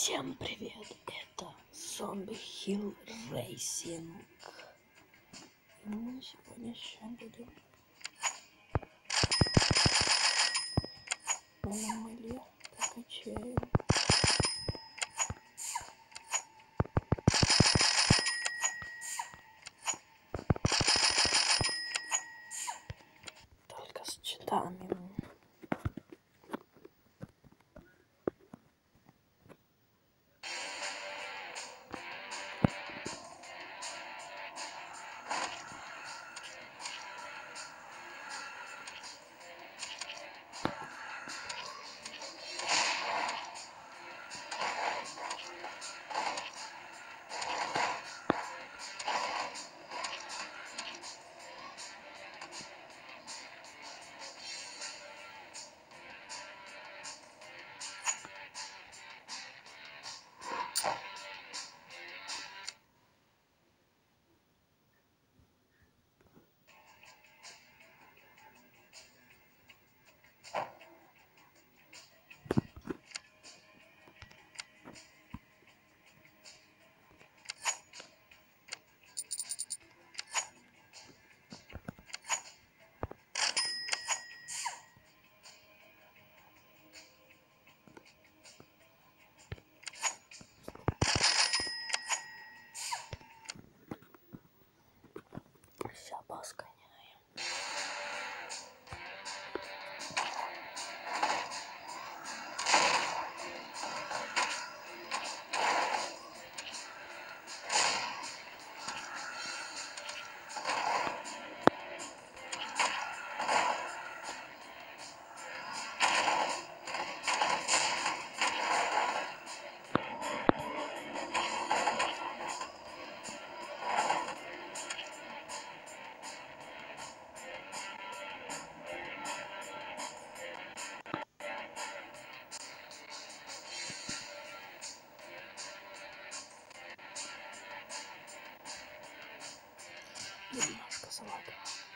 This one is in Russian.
Всем привет, это Zombie Hill Racing. И мы сегодня сейчас будем на аномалии прокачаем. Только с читами. все опосканяем. Dari 的